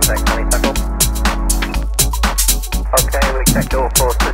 contact honeysuckle. Okay, we checked all four